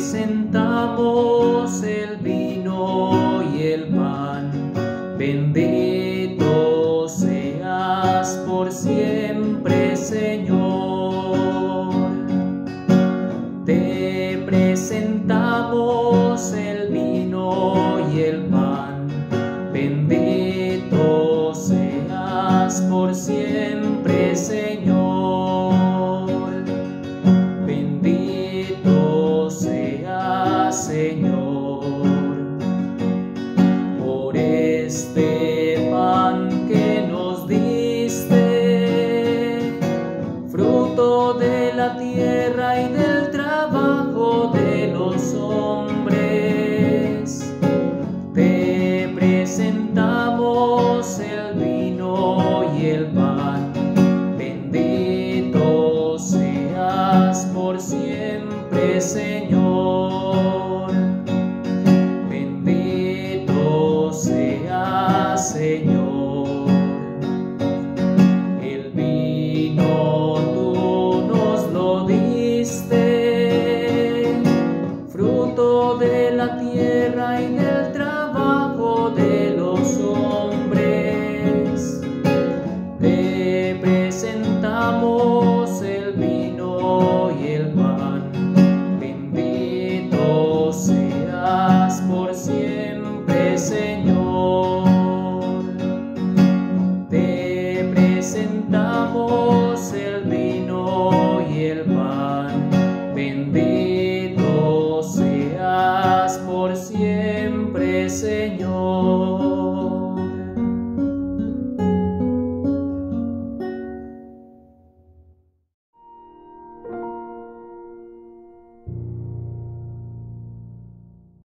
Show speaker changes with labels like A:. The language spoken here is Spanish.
A: Presentamos el vino y el pan. Bendito seas por siempre, Señor. Te presentamos el vino y el pan. Bendito seas por siempre, Señor. Señor. Por este pan que nos diste, fruto de la tierra y del trabajo de los hombres, te presentamos el vino y el pan. Bendito seas Señor. El vino tú nos lo diste, fruto de la tierra Oh.